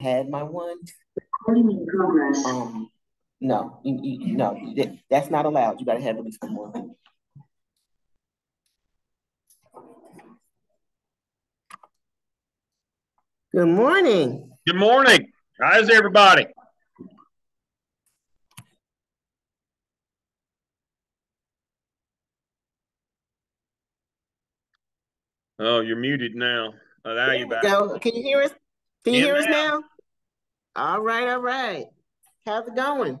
had my one. Recording in progress. Um, no, you, you, no, that, that's not allowed. You gotta have at least one. Good morning. Good morning. How's everybody? Oh, you're muted now. Oh, now you're back. go. Can you hear us? Can you Yeah, hear us now. now? All right, all right. How's it going?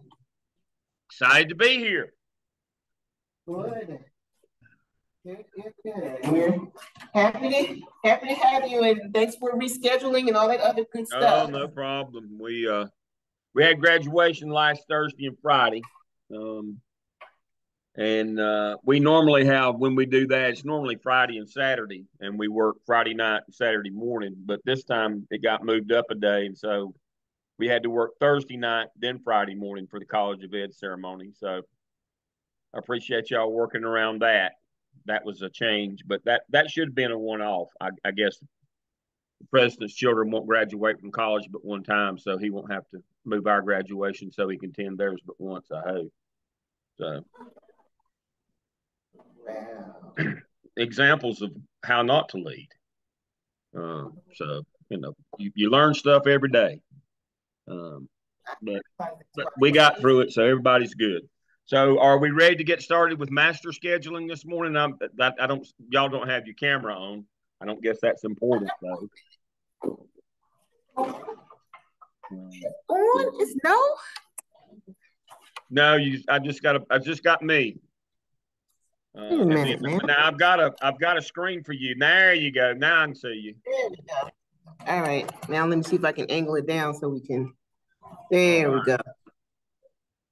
Excited to be here. Good. Good, good, good. We're happy to happy to have you and thanks for rescheduling and all that other good stuff. Oh, stuff. no problem. We uh we had graduation last Thursday and Friday. Um and uh we normally have when we do that, it's normally Friday and Saturday, and we work Friday night and Saturday morning, but this time it got moved up a day, and so we had to work Thursday night, then Friday morning for the College of Ed ceremony. So I appreciate y'all working around that. That was a change, but that that should have been a one-off. I, I guess the president's children won't graduate from college but one time, so he won't have to move our graduation so he can attend theirs but once. I hope. So Wow. examples of how not to lead. Um, so you know, you, you learn stuff every day. Um, but but we got through it, so everybody's good. So, are we ready to get started with master scheduling this morning? I'm, that, I don't, y'all don't have your camera on. I don't guess that's important though. On is no? no, you. I just got a. I just got me. Uh, minute, now I've got a. I've got a screen for you. There you go. Now I can see you. There we go. All right, now let me see if I can angle it down so we can. There we go.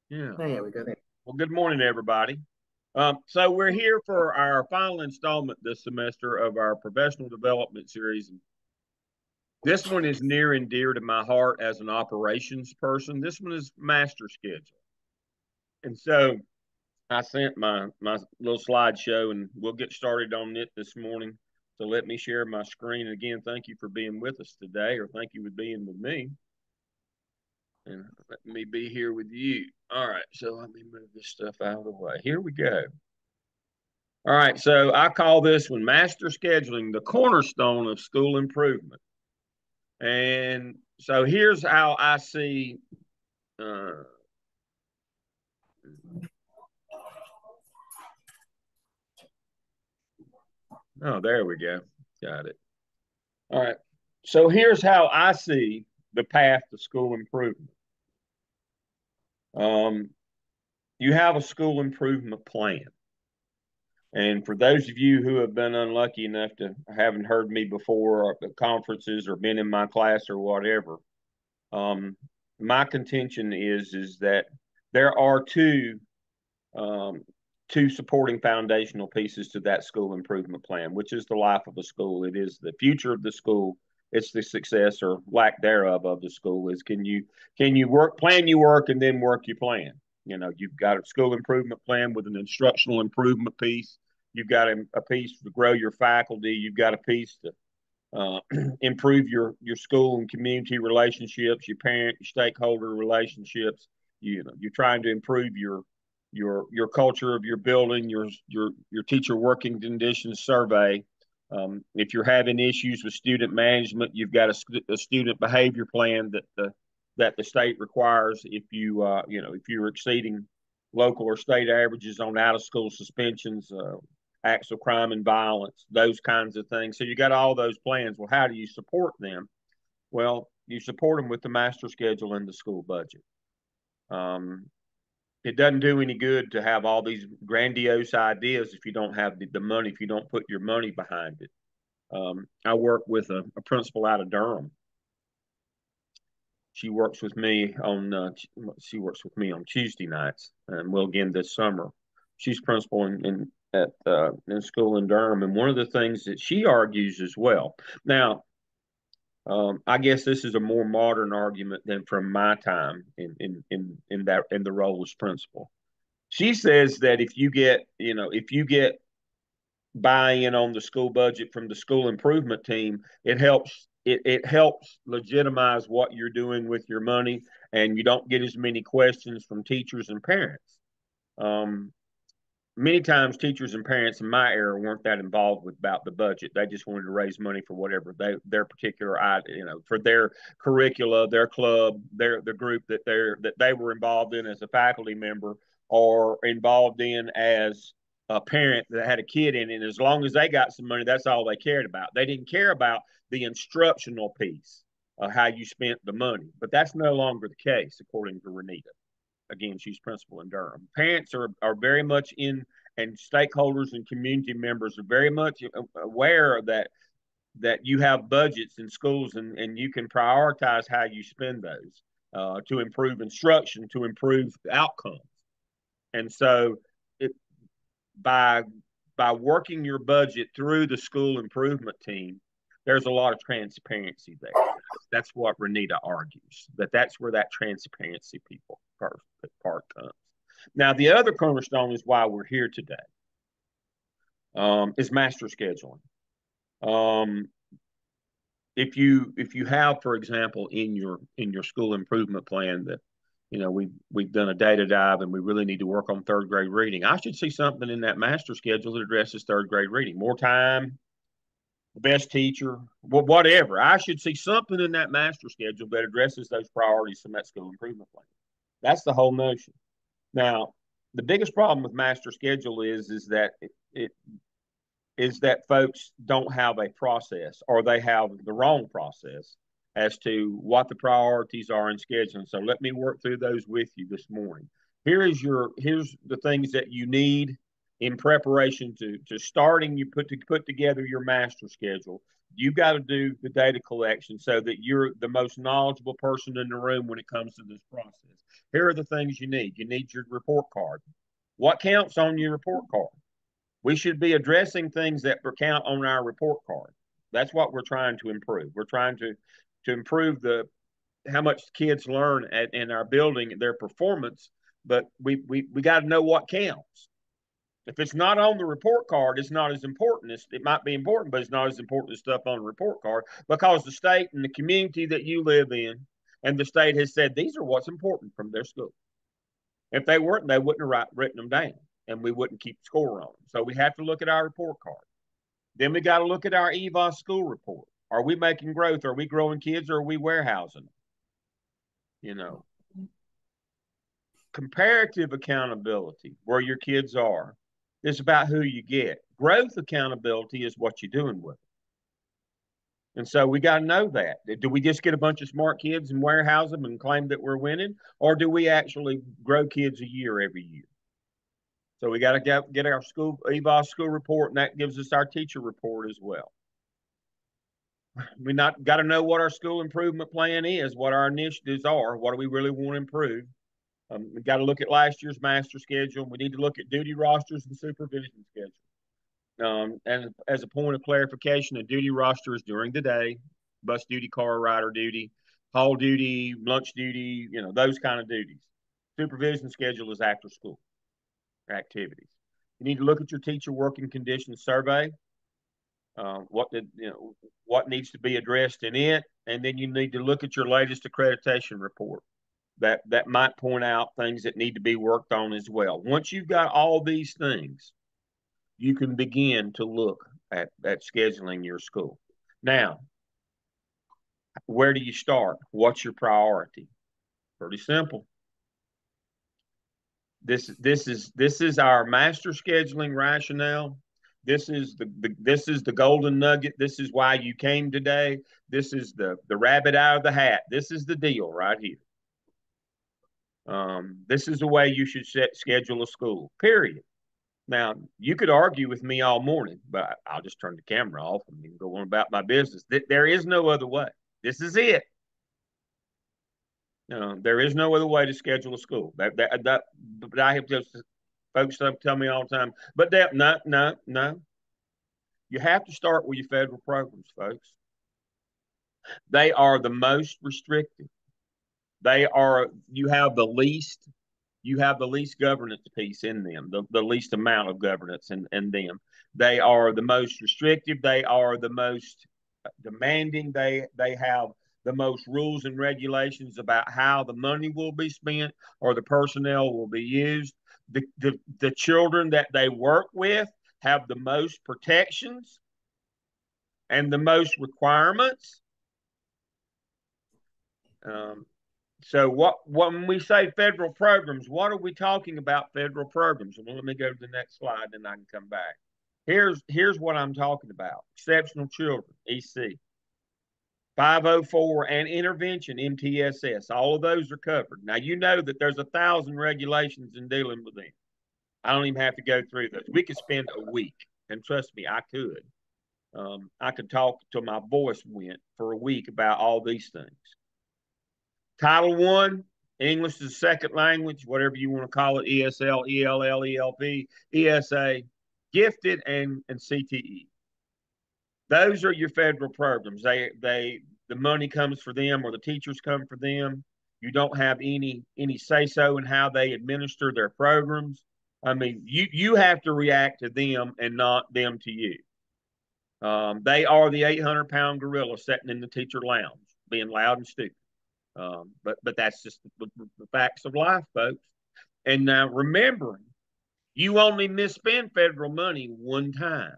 Yeah. There we go. There. Well, good morning, everybody. Um, so we're here for our final installment this semester of our professional development series. This one is near and dear to my heart as an operations person. This one is master schedule. And so I sent my my little slideshow and we'll get started on it this morning. So let me share my screen again. Thank you for being with us today, or thank you for being with me. And let me be here with you. All right, so let me move this stuff out of the way. Here we go. All right, so I call this one master scheduling, the cornerstone of school improvement. And so here's how I see. Uh, oh, there we go. Got it. All right. So here's how I see the path to school improvement. Um, you have a school improvement plan. And for those of you who have been unlucky enough to haven't heard me before at the conferences or been in my class or whatever, um, my contention is is that there are two um, two supporting foundational pieces to that school improvement plan, which is the life of a school. It is the future of the school. It's the success or lack thereof of the school. Is can you can you work plan your work and then work your plan? You know, you've got a school improvement plan with an instructional improvement piece. You've got a, a piece to grow your faculty. You've got a piece to uh, improve your your school and community relationships, your parent, stakeholder relationships. You know, you're trying to improve your your your culture of your building, your your your teacher working conditions survey. Um, if you're having issues with student management, you've got a, a student behavior plan that the that the state requires. If you uh, you know if you're exceeding local or state averages on out of school suspensions, uh, acts of crime and violence, those kinds of things. So you got all those plans. Well, how do you support them? Well, you support them with the master schedule and the school budget. Um, it doesn't do any good to have all these grandiose ideas if you don't have the, the money, if you don't put your money behind it. Um, I work with a, a, principal out of Durham. She works with me on uh, she works with me on Tuesday nights, and will again this summer. She's principal in, in at uh, in school in Durham, and one of the things that she argues as well. Now, um, I guess this is a more modern argument than from my time in in in in that in the role as principal. She says that if you get you know if you get buy-in on the school budget from the school improvement team, it helps it, it helps legitimize what you're doing with your money and you don't get as many questions from teachers and parents. Um, many times teachers and parents in my era weren't that involved with about the budget. They just wanted to raise money for whatever they their particular you know for their curricula, their club, their the group that they're that they were involved in as a faculty member or involved in as a parent that had a kid in it. And as long as they got some money, that's all they cared about. They didn't care about the instructional piece of how you spent the money. But that's no longer the case, according to Renita. Again, she's principal in Durham. Parents are, are very much in, and stakeholders and community members are very much aware that that you have budgets in schools and, and you can prioritize how you spend those uh, to improve instruction, to improve outcomes. And so it by by working your budget through the school improvement team, there's a lot of transparency there. That's what Renita argues that that's where that transparency people part, part comes. Now, the other cornerstone is why we're here today. Um, is master scheduling. Um, if you if you have, for example, in your in your school improvement plan that you know we we've done a data dive and we really need to work on third grade reading, I should see something in that master schedule that addresses third grade reading. More time, the best teacher, whatever. I should see something in that master schedule that addresses those priorities from that school improvement plan. That's the whole notion. Now, the biggest problem with master schedule is is that it, it is that folks don't have a process or they have the wrong process as to what the priorities are in scheduling. So let me work through those with you this morning. Here is your here's the things that you need in preparation to to starting you put to put together your master schedule. You've got to do the data collection so that you're the most knowledgeable person in the room when it comes to this process. Here are the things you need. You need your report card. What counts on your report card? We should be addressing things that count on our report card. That's what we're trying to improve. We're trying to to improve the how much kids learn at, in our building their performance but we we, we got to know what counts if it's not on the report card, it's not as important. It's, it might be important, but it's not as important as stuff on the report card because the state and the community that you live in and the state has said these are what's important from their school. If they weren't, they wouldn't have write, written them down and we wouldn't keep score on them. So we have to look at our report card. Then we got to look at our EVAAS school report. Are we making growth? Are we growing kids or are we warehousing? You know, mm-hmm. comparative accountability, where your kids are is about who you get. Growth accountability is what you're doing with it. And so we got to know that. Do we just get a bunch of smart kids and warehouse them and claim that we're winning? Or do we actually grow kids a year every year? So we got to get, get our school EVAAS school report, and that gives us our teacher report as well. We not got to know what our school improvement plan is, what our initiatives are, what do we really want to improve, um, we got to look at last year's master schedule. We need to look at duty rosters and supervision schedule. Um, and as a point of clarification, a duty roster is during the day, bus duty, car rider duty, hall duty, lunch duty, you know, those kind of duties. Supervision schedule is after school activities. You need to look at your teacher working conditions survey. Uh, what did you know? What needs to be addressed in it, and then you need to look at your latest accreditation report that that might point out things that need to be worked on as well. Once you've got all these things, you can begin to look at, at scheduling your school. Now, where do you start? What's your priority? Pretty simple. This is this is this is our master scheduling rationale. This is the, the this is the golden nugget. This is why you came today. This is the the rabbit out of the hat. This is the deal right here. Um, this is the way you should set, schedule a school, period. Now, you could argue with me all morning, but I'll just turn the camera off and go on about my business. There is no other way. This is it. No, there is no other way to schedule a school. That, that, that but I have just folks tell me all the time, but that, no, no, no. You have to start with your federal programs, folks. They are the most restrictive. They are you have the least you have the least governance piece in them, the, the least amount of governance in, in them. They are the most restrictive. They are the most demanding they they have the most rules and regulations about how the money will be spent or the personnel will be used. The, the, the children that they work with have the most protections and the most requirements. Um, so what when we say federal programs, what are we talking about federal programs? Well, let me go to the next slide, and I can come back. Here's here's what I'm talking about: exceptional children, EC. 504 and intervention MTSS. All of those are covered. Now you know that there's a thousand regulations in dealing with them. I don't even have to go through those. We could spend a week, and trust me, I could. Um, I could talk till my voice went for a week about all these things. Title One, English is a second language, whatever you want to call it, ESL, ELL, ELP, ESA, gifted, and and CTE. Those are your federal programs. They they the money comes for them or the teachers come for them. You don't have any any say so in how they administer their programs. I mean, you you have to react to them and not them to you. Um, they are the 800 pound gorilla sitting in the teacher lounge, being loud and stupid. Um, but but that's just the, the, facts of life, folks. And now remembering, you only misspend federal money one time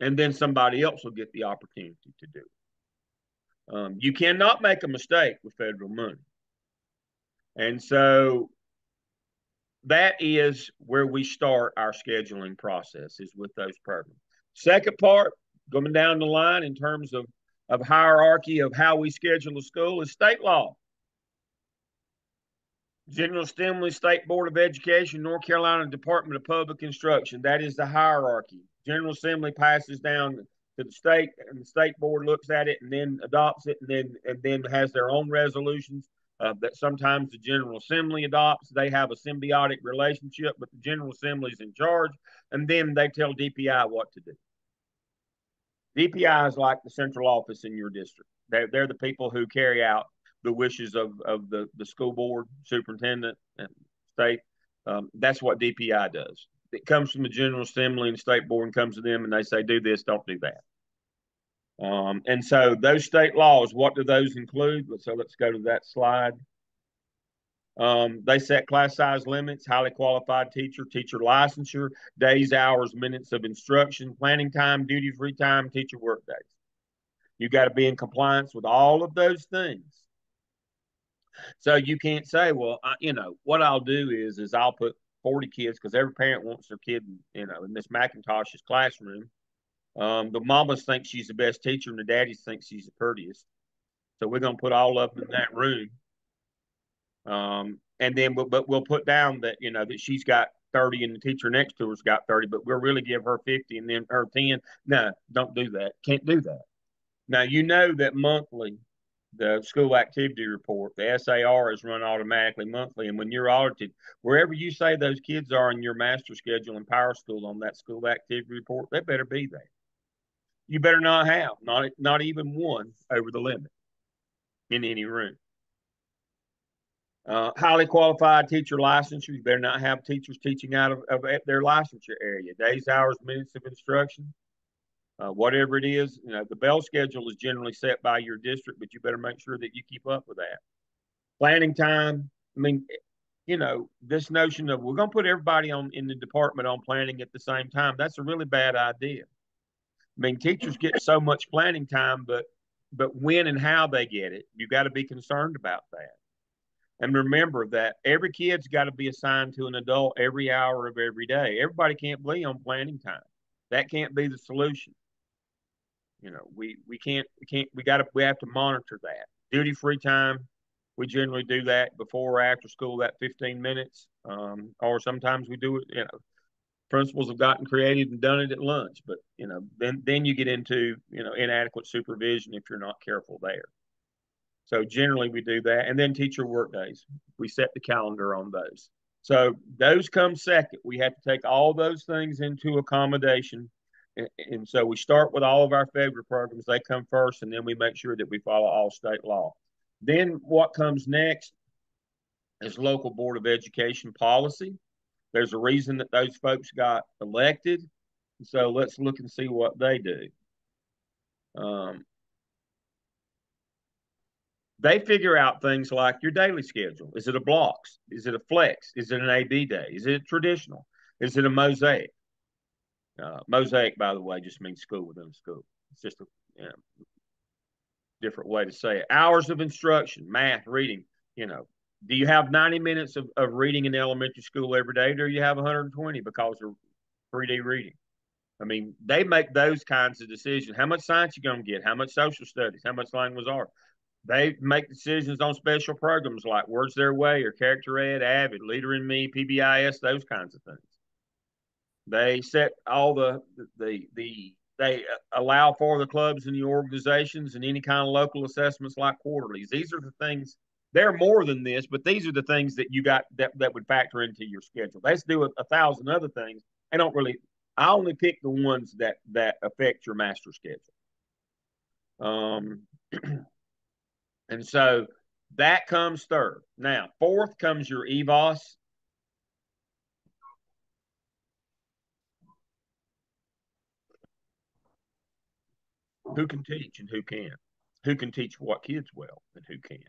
and then somebody else will get the opportunity to do it. Um, you cannot make a mistake with federal money. And so that is where we start our scheduling process is with those programs. Second part, going down the line in terms of, of hierarchy of how we schedule a school is state law. General Assembly, State Board of Education, North Carolina Department of Public Instruction. That is the hierarchy. General Assembly passes down to the state, and the state board looks at it and then adopts it, and then and then has their own resolutions uh, that sometimes the General Assembly adopts. They have a symbiotic relationship, but the General Assembly is in charge, and then they tell DPI what to do. DPI is like the central office in your district. They're, they're the people who carry out the wishes of, of the, the school board, superintendent, and state. Um, that's what DPI does. It comes from the General Assembly and state board and comes to them and they say, do this, don't do that. Um, and so those state laws, what do those include? So let's go to that slide. Um, they set class size limits, highly qualified teacher, teacher licensure, days, hours, minutes of instruction, planning time, duty free time, teacher work days. You got to be in compliance with all of those things. So you can't say, well, I, you know, what I'll do is, is I'll put 40 kids because every parent wants their kid, you know, in Miss McIntosh's classroom. Um, the mamas think she's the best teacher and the daddies think she's the prettiest. So we're going to put all of them in that room. Um, and then, we'll, but we'll put down that, you know, that she's got 30 and the teacher next to her's got 30, but we'll really give her 50 and then her 10. No, don't do that. Can't do that. Now, you know that monthly the school activity report. The SAR is run automatically monthly. And when you're audited, wherever you say those kids are in your master schedule in PowerSchool on that school activity report, they better be there. You better not have, not, not even one over the limit in any room. Uh, highly qualified teacher licensure. You better not have teachers teaching out of, of their licensure area. Days, hours, minutes of instruction uh, whatever it is. You know, the bell schedule is generally set by your district, but you better make sure that you keep up with that. Planning time. I mean, you know, this notion of we're going to put everybody on in the department on planning at the same time. That's a really bad idea. I mean, teachers get so much planning time, but but when and how they get it, you got to be concerned about that. And remember that every kid's got to be assigned to an adult every hour of every day. Everybody can't be on planning time. That can't be the solution. You know, we we can't we can't we got to we have to monitor that duty free time. We generally do that before or after school, that 15 minutes, um, or sometimes we do it. You know, principals have gotten creative and done it at lunch, but you know, then then you get into you know inadequate supervision if you're not careful there. So generally we do that, and then teacher work days. We set the calendar on those. So those come second. We have to take all those things into accommodation and so we start with all of our federal programs. They come first, and then we make sure that we follow all state law. Then what comes next is local board of education policy. There's a reason that those folks got elected. So let's look and see what they do. Um, they figure out things like your daily schedule. Is it a blocks? Is it a flex? Is it an AB day? Is it traditional? Is it a mosaic? Uh, mosaic, by the way, just means school within school. It's just a you know, different way to say it. Hours of instruction, math, reading. You know, do you have 90 minutes of, of reading in elementary school every day? Do you have 120 because of 3D reading? I mean, they make those kinds of decisions. How much science you going to get? How much social studies? How much language art? They make decisions on special programs like Words Their Way or Character Ed, Avid, Leader in Me, PBIS, those kinds of things. They set all the the the they allow for the clubs and the organizations and any kind of local assessments like quarterlies. These are the things. They're more than this, but these are the things that you got that, that would factor into your schedule. Let's do a, a thousand other things. I don't really. I only pick the ones that that affect your master schedule. Um, and so that comes third. Now, fourth comes your EVAAS who can teach and who can't? Who can teach what kids well and who can't?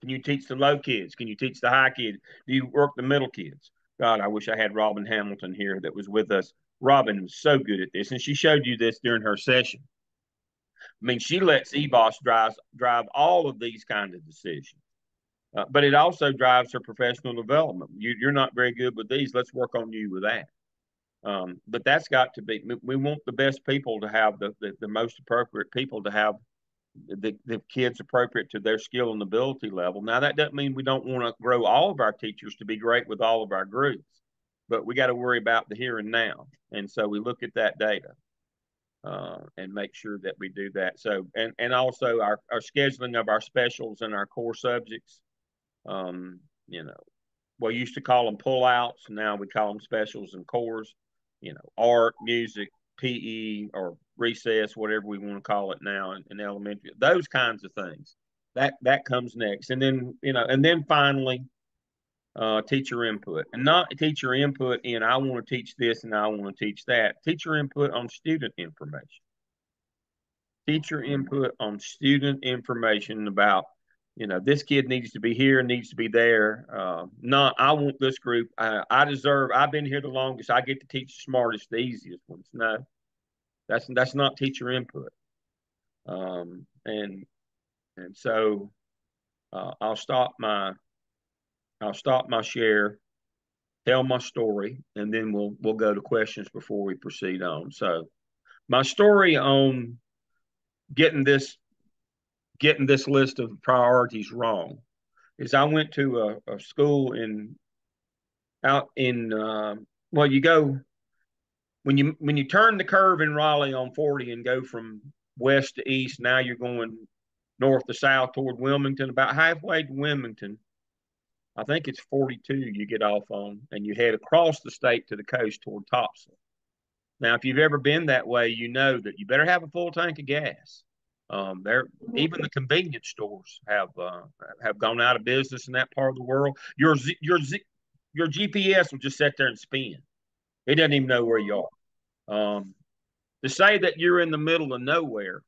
Can you teach the low kids? Can you teach the high kids? Do you work the middle kids? God i wish i had robin hamilton here that was with us. Robin was so good at this and she showed you this during her session i mean she lets EVAAS drive drive all of these kind of decisions uh, but it also drives her professional development you, you're not very good with these let's work on you with that um, but that's got to be, we want the best people to have the, the, the most appropriate people to have the, the kids appropriate to their skill and ability level. Now, that doesn't mean we don't want to grow all of our teachers to be great with all of our groups, but we got to worry about the here and now. And so we look at that data. Uh, and make sure that we do that. So, and and also our, our scheduling of our specials and our core subjects. Um, you know, we used to call them pullouts, now we call them specials and cores you know, art, music, PE, or recess, whatever we want to call it now in, in elementary, those kinds of things. That that comes next, and then you know, and then finally, uh, teacher input, and not teacher input in I want to teach this and I want to teach that. Teacher input on student information. Teacher input on student information about you know, this kid needs to be here, needs to be there. Uh, not, I want this group. I, I deserve. I've been here the longest. I get to teach the smartest, the easiest ones. No, that's that's not teacher input. Um, and and so uh, I'll stop my I'll stop my share, tell my story, and then we'll we'll go to questions before we proceed on. So my story on getting this getting this list of priorities wrong is I went to a, a school in out in uh, well you go when you when you turn the curve in Raleigh on 40 and go from west to east now you're going north to south toward Wilmington about halfway to Wilmington I think it's 42 you get off on and you head across the state to the coast toward Topsail now if you've ever been that way you know that you better have a full tank of gas um, there, even the convenience stores have uh, have gone out of business in that part of the world. Your your your GPS will just sit there and spin. It doesn't even know where you are. Um, to say that you're in the middle of nowhere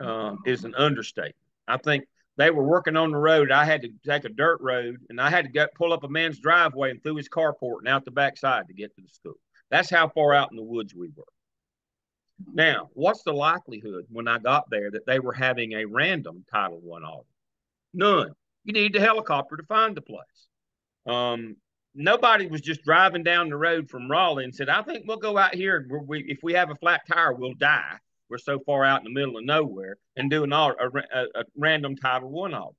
um, is an understatement. I think they were working on the road. I had to take a dirt road, and I had to get pull up a man's driveway and through his carport and out the backside to get to the school. That's how far out in the woods we were. Now, what's the likelihood when I got there that they were having a random Title One audit? None. You need a helicopter to find the place. Um, nobody was just driving down the road from Raleigh and said, "I think we'll go out here. We, if we have a flat tire, we'll die. We're so far out in the middle of nowhere." And do an audit, a, a, a random Title One audit.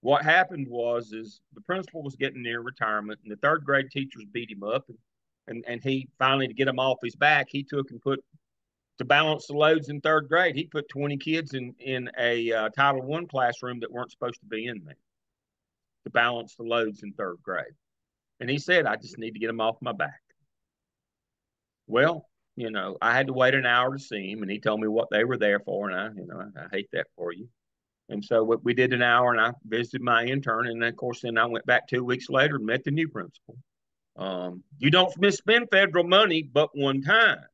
What happened was, is the principal was getting near retirement, and the third grade teachers beat him up, and and, and he finally to get him off his back, he took and put to balance the loads in third grade, he put 20 kids in in a uh, Title One classroom that weren't supposed to be in there to balance the loads in third grade. And he said, I just need to get him off my back. Well, you know, I had to wait an hour to see him, and he told me what they were there for, and I, you know, I, I hate that for you. And so what we did an hour, and I visited my intern, and then, of course, then I went back two weeks later and met the new principal. Um, you don't misspend federal money but one time.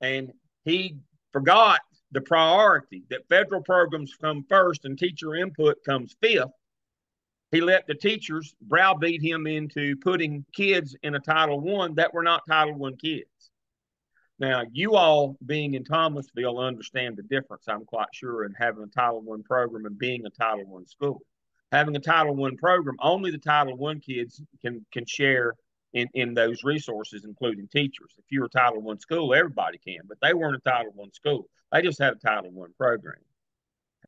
And he forgot the priority that federal programs come first and teacher input comes fifth. He let the teachers browbeat him into putting kids in a Title One that were not Title One kids. Now, you all being in Thomasville understand the difference, I'm quite sure, in having a Title One program and being a Title One school. Having a Title One program, only the Title One kids can can share in, in those resources, including teachers. If you're a Title One school, everybody can, but they weren't a Title One school. They just had a Title One program.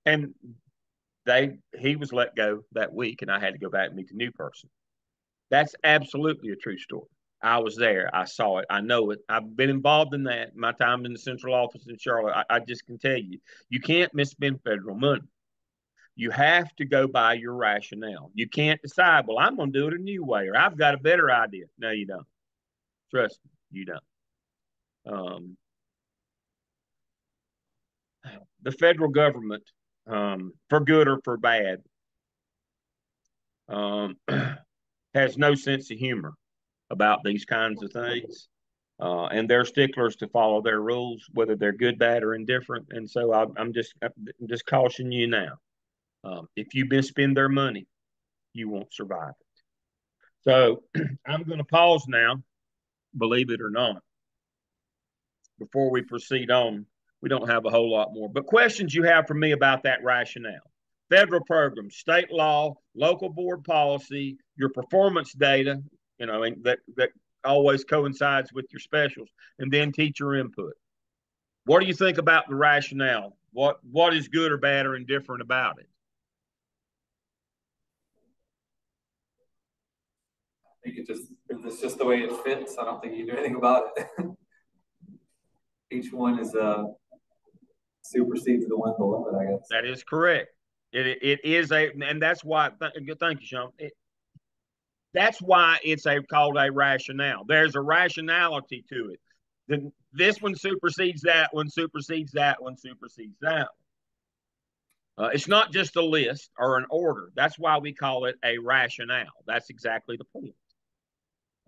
And they he was let go that week, and I had to go back and meet the new person. That's absolutely a true story. I was there. I saw it. I know it. I've been involved in that. My time in the central office in Charlotte. I, I just can tell you, you can't misspend federal money. You have to go by your rationale. You can't decide, well, I'm going to do it a new way or I've got a better idea. No, you don't. Trust me, you don't. Um, the federal government, um, for good or for bad, um, has no sense of humor about these kinds of things. Uh, and they're sticklers to follow their rules, whether they're good, bad, or indifferent. And so I, am just I'm just cautioning you now. Um, if you misspend their money, you won't survive it. So I'm going to pause now, believe it or not, before we proceed on. We don't have a whole lot more, but questions you have for me about that rationale federal programs, state law, local board policy, your performance data, you know, and that that always coincides with your specials, and then teacher input. What do you think about the rationale? What what is good or bad or indifferent about it? I think it just it's just the way it fits. I don't think you do anything about it. Each one is uh supersedes the one below it, I guess. That is correct. It it is a and that's why th- thank you, Sean. It, that's why it's a called a rationale. There's a rationality to it. This one supersedes that one, supersedes that one, supersedes that one. Uh, it's not just a list or an order. That's why we call it a rationale. That's exactly the point.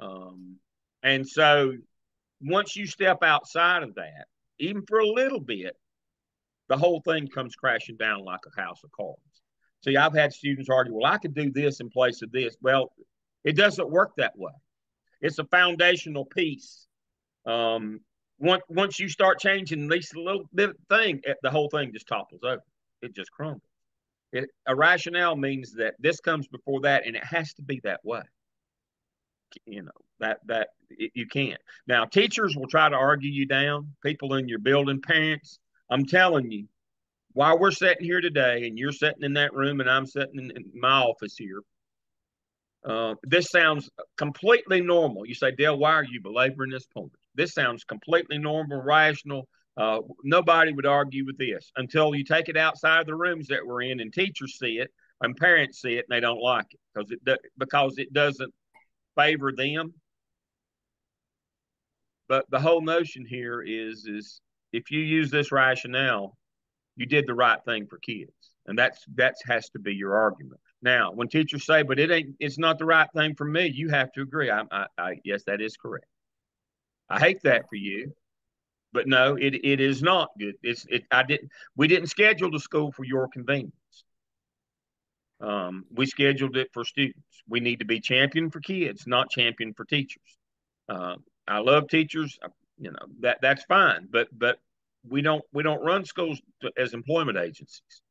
Um, and so once you step outside of that, even for a little bit, the whole thing comes crashing down like a house of cards. See, I've had students argue, well, I could do this in place of this. Well, it doesn't work that way. It's a foundational piece. Um, once once you start changing least a little bit thing, the whole thing just topples over. It just crumbles. It, a rationale means that this comes before that, and it has to be that way you know that that you can't now teachers will try to argue you down people in your building parents i'm telling you while we're sitting here today and you're sitting in that room and i'm sitting in, in my office here uh, this sounds completely normal you say dale why are you belaboring this point this sounds completely normal rational uh, nobody would argue with this until you take it outside of the rooms that we're in and teachers see it and parents see it and they don't like it because it because it doesn't favor them. But the whole notion here is is if you use this rationale, you did the right thing for kids. And that's that's has to be your argument. Now, when teachers say, but it ain't it's not the right thing for me, you have to agree. I, I, I yes, that is correct. I hate that for you. But no, it, it is not good. It's it I didn't we didn't schedule the school for your convenience. Um, we scheduled it for students. We need to be champion for kids, not champion for teachers. Uh, I love teachers, you know that that's fine, but but we don't we don't run schools to, as employment agencies,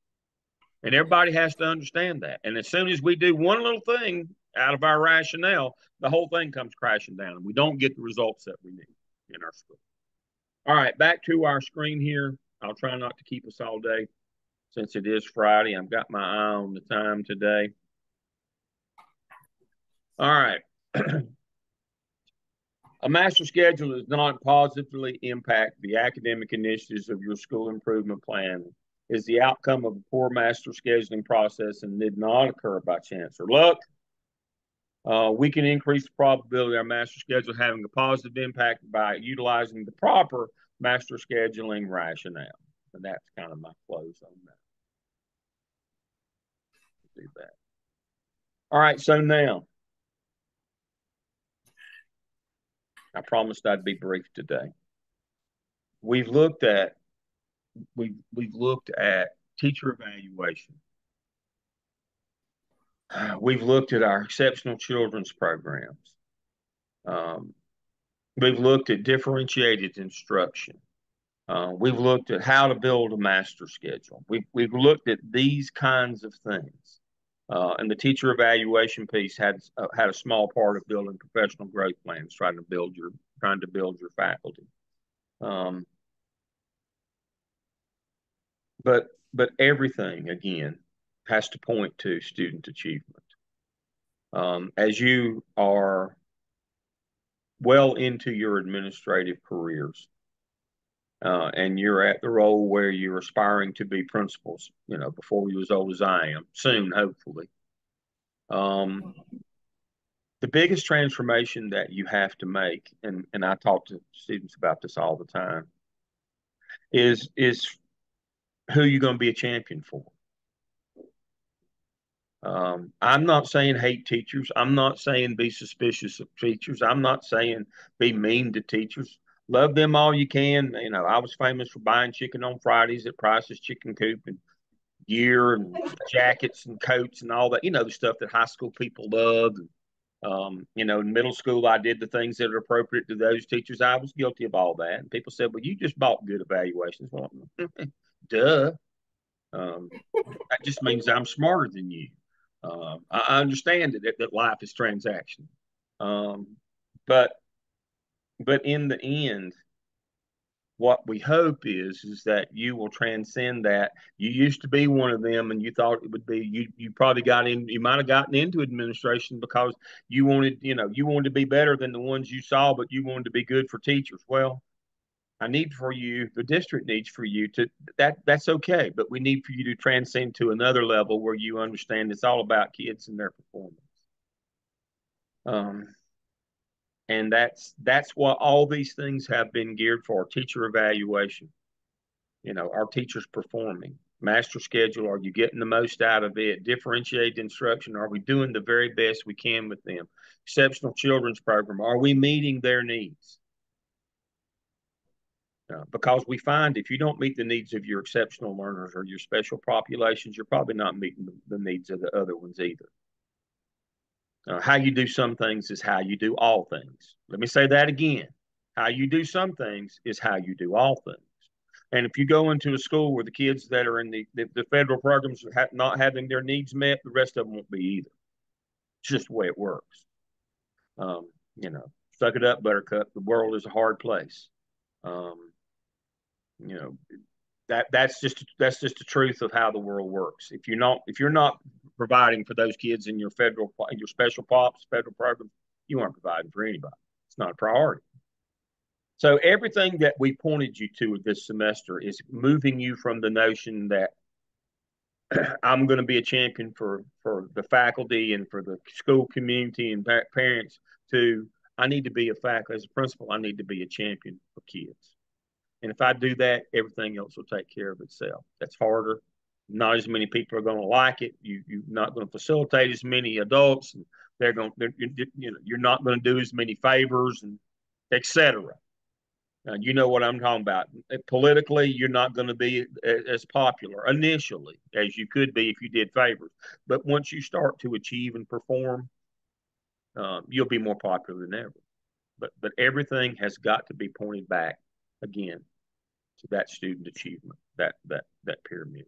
and everybody has to understand that. And as soon as we do one little thing out of our rationale, the whole thing comes crashing down, and we don't get the results that we need in our school. All right, back to our screen here. I'll try not to keep us all day since it is Friday. I've got my eye on the time today. All right. A master schedule does not positively impact the academic initiatives of your school improvement plan. Is the outcome of a poor master scheduling process and did not occur by chance or luck. Uh, we can increase the probability of our master schedule having a positive impact by utilizing the proper master scheduling rationale. And that's kind of my close on that do that. All right, so now I promised I'd be brief today. We've looked at we've we've looked at teacher evaluation. We've looked at our exceptional children's programs. Um, we've looked at differentiated instruction. Uh, we've looked at how to build a master schedule. We've, we've looked at these kinds of things. Uh, and the teacher evaluation piece had uh, had a small part of building professional growth plans, trying to build your trying to build your faculty. Um, but but everything again has to point to student achievement. Um, as you are well into your administrative careers, uh, and you're at the role where you're aspiring to be principals, you know, before you're as old as I am, soon, hopefully. Um, the biggest transformation that you have to make, and, and I talk to students about this all the time, is is who you're going to be a champion for. Um, I'm not saying hate teachers. I'm not saying be suspicious of teachers. I'm not saying be mean to teachers. Love them all you can. You know, I was famous for buying chicken on Fridays at Price's Chicken Coop and gear and jackets and coats and all that. You know, the stuff that high school people love. Um, you know, in middle school, I did the things that are appropriate to those teachers. I was guilty of all that. And people said, well, you just bought good evaluations. Well, duh. Um, that just means I'm smarter than you. Uh, I understand that, that life is transaction. Um, but but in the end, what we hope is is that you will transcend that. You used to be one of them, and you thought it would be you. You probably got in. You might have gotten into administration because you wanted, you know, you wanted to be better than the ones you saw, but you wanted to be good for teachers. Well, I need for you, the district needs for you to that that's okay, but we need for you to transcend to another level where you understand it's all about kids and their performance. Um, and that's that's what all these things have been geared for teacher evaluation. You know our teachers performing. Master schedule are you getting the most out of it? Differentiated instruction are we doing the very best we can with them? Exceptional children's program are we meeting their needs? Uh, because we find if you don't meet the needs of your exceptional learners or your special populations you're probably not meeting the, the needs of the other ones either uh, how you do some things is how you do all things. Let me say that again. How you do some things is how you do all things. And if you go into a school where the kids that are in the, the, the federal programs are ha- not having their needs met, the rest of them won't be either. It's just the way it works. Um, you know, suck it up, Buttercup. The world is a hard place. Um, you know, that that's just that's just the truth of how the world works. If you're not if you're not providing for those kids in your federal your special pops federal program, you aren't providing for anybody. It's not a priority. So everything that we pointed you to this semester is moving you from the notion that I'm going to be a champion for for the faculty and for the school community and parents to I need to be a faculty as a principal. I need to be a champion for kids. And if I do that, everything else will take care of itself. That's harder. Not as many people are going to like it. You, you're not going to facilitate as many adults. And they're going, they're, you know, you're not going to do as many favors and etc. Now, you know what I'm talking about. Politically, you're not going to be as popular initially as you could be if you did favors. But once you start to achieve and perform, um, you'll be more popular than ever. But but everything has got to be pointed back again to that student achievement, that that that pyramid.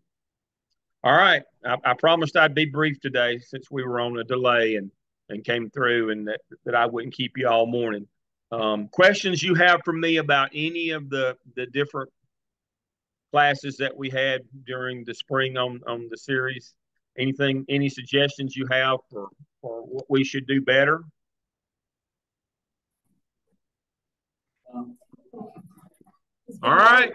All right, I, I, promised I'd be brief today since we were on a delay and and came through, and that that I wouldn't keep you all morning. Um, questions you have for me about any of the the different classes that we had during the spring on on the series? Anything, any suggestions you have for for what we should do better? Um, all right.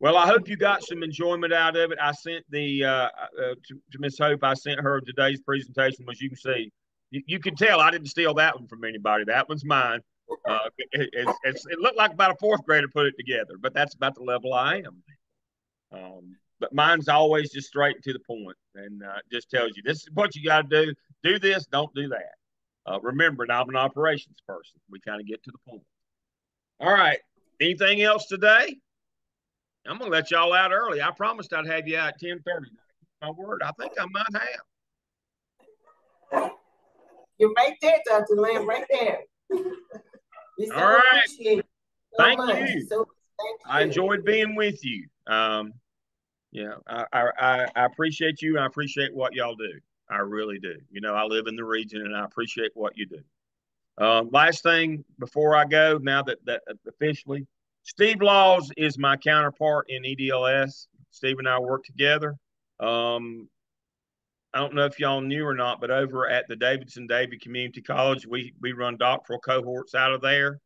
Well, I hope you got some enjoyment out of it. I sent the uh, uh, to, to Miss Hope. I sent her today's presentation, as you can see. You, you, can tell I didn't steal that one from anybody. That one's mine. Uh, it, it, it, looked like about a fourth grader put it together, but that's about the level I am. Um, but mine's always just straight to the point, and uh, just tells you this is what you got to do. Do this, don't do that. Uh, remember, I'm an operations person. We kind of get to the point. All right. Anything else today? I'm gonna let y'all out early. I promised I'd have you out at ten thirty. My word, I think I might have. You're right there, Dr. Lamb, right there. So All right. so Thank you. So, thank I enjoyed being with you. Um, yeah, I, I, I- I appreciate you. I appreciate what y'all do. I really do. You know, I live in the region and I appreciate what you do. Um, last thing before I go, now that, that officially, Steve Laws is my counterpart in EDLS. Steve and I work together. Um, I don't know if y'all knew or not, but over at the Davidson Davie Community College, we, we run doctoral cohorts out of there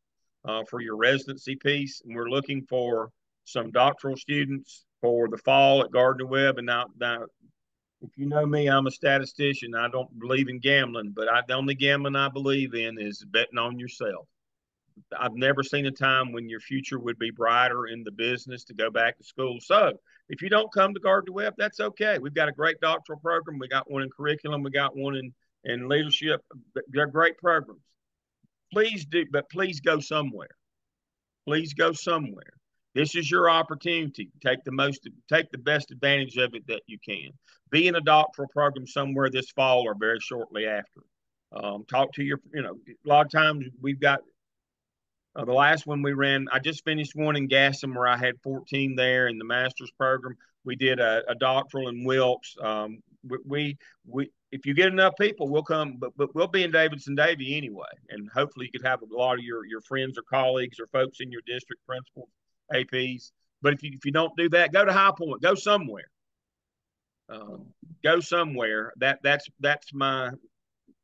uh, for your residency piece. And we're looking for some doctoral students for the fall at Gardner Webb. And now, now, if you know me, I'm a statistician. I don't believe in gambling, but I, the only gambling I believe in is betting on yourself. I've never seen a time when your future would be brighter in the business to go back to school. So if you don't come to Gardner Webb, that's okay. We've got a great doctoral program. We got one in curriculum. We got one in, in leadership. They're great programs. Please do, but please go somewhere. Please go somewhere. This is your opportunity. Take the most, take the best advantage of it that you can. Be in a doctoral program somewhere this fall or very shortly after. Um, talk to your, you know, a lot of times we've got uh, the last one we ran, I just finished one in Gaston where I had 14 there in the master's program. We did a, a doctoral in Wilkes. Um, we, we, we, if you get enough people, we'll come, but, but we'll be in Davidson Davie anyway. And hopefully you could have a lot of your, your friends or colleagues or folks in your district principals, APs. But if you, if you don't do that, go to High Point, go somewhere. Um, go somewhere. That that's that's my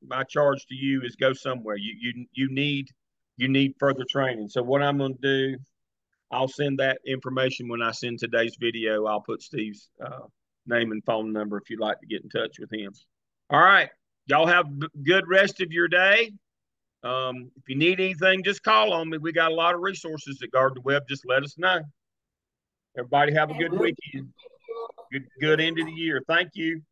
my charge to you is go somewhere. You you you need you need further training. So what I'm going to do, I'll send that information when I send today's video. I'll put Steve's uh, name and phone number if you'd like to get in touch with him. All right, y'all have good rest of your day. Um, if you need anything, just call on me. We got a lot of resources at Gardner Webb. Just let us know. Everybody have a good weekend. Good good end of the year. Thank you.